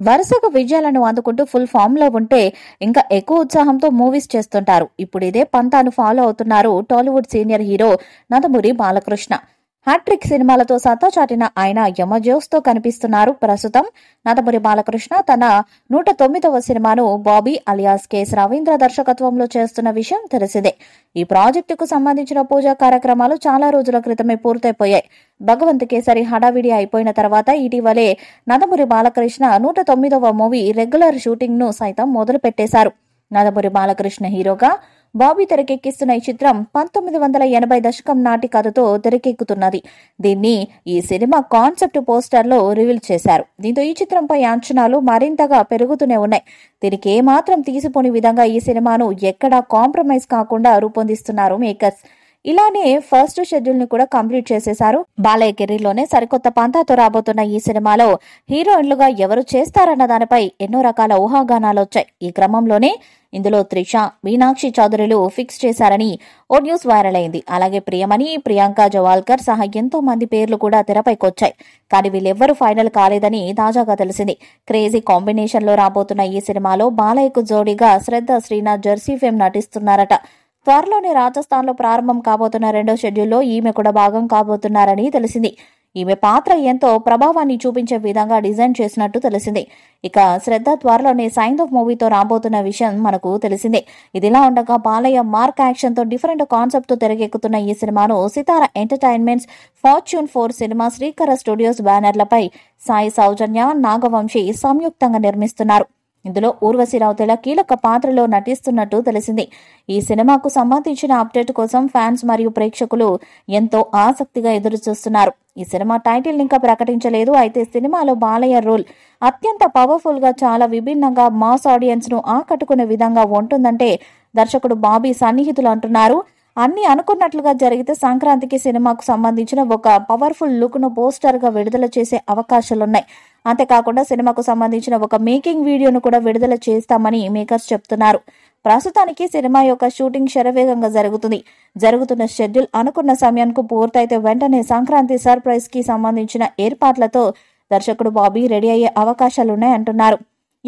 వరుసగా విజయాలను అందుకుంటూ ఫుల్ ఫామ్లో ఉంటే ఇంకా ఎక్కువ ఉత్సాహంతో మూవీస్ చేస్తుంటారు. ఇప్పుడు ఇదే పంతాను ఫాలో అవుతున్నారు Tollywood senior hero Nandamuri Balakrishna. Hat trick సినిమాలతో సత్తా చాటిన ఆయన యమజోస్తో కనిపిస్తున్నారు. ప్రస్తుతం నందమూరి బాలకృష్ణ తన నూట తొమ్మిదవ సినిమాను బాబీ అలియాస్ కేస్ రవీంద్ర దర్శకత్వంలో చేస్తున్న విషయం తెలిసిందే. ఈ ప్రాజెక్టుకు సంబంధించిన పూజా కార్యక్రమాలు చాలా రోజుల క్రితమే పూర్తయిపోయాయి. భగవంత్ కేసరి హడావిడి అయిపోయిన తర్వాత ఇటీవలే నందమూరి బాలకృష్ణ నూట తొమ్మిదవ మూవీ రెగ్యులర్ షూటింగ్ను సైతం మొదలు పెట్టేశారు నందమూరి బాలకృష్ణ హీరోగా బాబీ తెరకెక్కిస్తున్న ఈ చిత్రం పంతొమ్మిది వందల ఎనభై దశకం నాటి కథతో తెరకెక్కుతున్నది. దీన్ని ఈ సినిమా కాన్సెప్ట్ పోస్టర్లో రివీల్ చేశారు. దీంతో ఈ చిత్రంపై అంచనాలు మరింతగా పెరుగుతూనే ఉన్నాయి. దీనికి ఏమాత్రం తీసిపోని విధంగా ఈ సినిమాను ఎక్కడా కాంప్రమైజ్ కాకుండా రూపొందిస్తున్నారు మేకర్స్. ఇలానే ఫస్ట్ షెడ్యూల్ని కూడా కంప్లీట్ చేసేశారు. బాలయ్య కెరీర్లోనే సరికొత్త పంతాతో రాబోతున్న ఈ సినిమాలో హీరోయిన్లుగా ఎవరు చేస్తారన్న దానిపై ఎన్నో రకాల ఊహాగానాలు వచ్చాయి. ఈ క్రమంలోనే ఇందులో త్రిష మీనాక్షి చౌదరిలు ఫిక్స్ చేశారని ఓ న్యూస్ వైరల్ అయింది. అలాగే ప్రియమణి ప్రియాంక జవాల్కర్ సహా ఎంతో మంది పేర్లు కూడా తెరపైకొచ్చాయి కానీ వీళ్ళెవ్వరూ ఫైనల్ కాలేదని తాజాగా తెలిసింది. క్రేజీ కాంబినేషన్లో రాబోతున్న ఈ సినిమాలో బాలయ్యకు జోడీగా శ్రద్ధ శ్రీనాథ్ జెర్సీ ఫేమ్ నటిస్తున్నారట. త్వరలోనే రాజస్థాన్లో ప్రారంభం కాబోతున్న రెండో షెడ్యూల్లో ఈమె కూడా భాగం కాబోతున్నారని తెలిసింది. ఈమె పాత్ర ఎంతో ప్రభావాన్ని చూపించే విధంగా డిజైన్ చేసినట్టు తెలిసింది. ఇక శ్రద్ధ త్వరలోనే సైన్ ఆఫ్ మూవీతో రాబోతున్న విషయం మనకు తెలిసిందే. ఇదిలా ఉండగా బాలయ్య మార్క్ యాక్షన్తో డిఫరెంట్ కాన్సెప్ట్తో తెరకెక్కుతున్న ఈ సినిమాను Sithara entertainments fortune four cinema Srikara studios బ్యానర్లపై Sai Soujanya Nagavamsi సంయుక్తంగా నిర్మిస్తున్నారు. ఇందులో ఊర్వశి రౌతెల కీలక పాత్రలో నటిస్తున్నట్టు తెలిసింది. ఈ సినిమాకు సంబంధించిన అప్డేట్ కోసం ఫ్యాన్స్ మరియు ప్రేక్షకులు ఎంతో ఆసక్తిగా ఎదురు చూస్తున్నారు ఈ సినిమా టైటిల్ ఇంకా ప్రకటించలేదు. అయితే సినిమాలో బాలయ్య రోల్ అత్యంత పవర్ఫుల్గా చాలా విభిన్నంగా మాస్ ఆడియన్స్ను ఆకట్టుకునే విధంగా ఉంటుందంటే దర్శకుడు బాబీ సన్నిహితులు అంటున్నారు. అన్ని అనుకున్నట్లుగా జరిగితే సంక్రాంతికి సినిమాకు సంబంధించిన ఒక పవర్ఫుల్ లుక్ను పోస్టర్గా విడుదల చేసే అవకాశాలున్నాయి. అంతేకాకుండా సినిమాకు సంబంధించిన ఒక మేకింగ్ వీడియోను కూడా విడుదల చేస్తామని మేకర్స్ చెప్తున్నారు. ప్రస్తుతానికి సినిమా యొక్క షూటింగ్ శరవేగంగా జరుగుతుంది. జరుగుతున్న షెడ్యూల్ అనుకున్న సమయానికి పూర్తయితే వెంటనే సంక్రాంతి సర్ప్రైజ్కి సంబంధించిన ఏర్పాట్లతో దర్శకుడు బాబీ రెడీ అయ్యే అవకాశాలున్నాయంటున్నారు.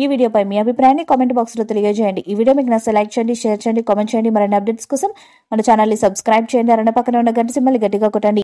ఈ వీడియోపై మీ అభిప్రాయాన్ని కామెంట్ బాక్స్లో తెలియజేయండి. ఈ వీడియో మీకు నచ్చ లైక్ చేయండి షేర్ చేయండి కామెంట్ చేయండి. మరిన్ని అప్డేట్స్ కోసం మన ఛానల్ని సబ్స్క్రైబ్ చేయండి. అరణ పక్కన ఉన్న గంట సింబల్ గట్టిగా కొట్టండి.